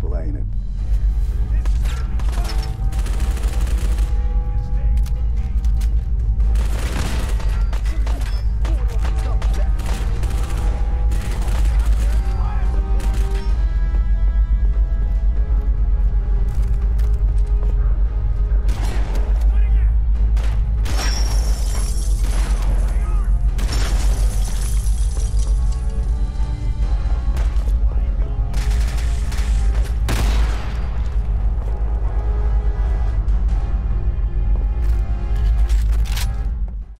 purple, ain't it?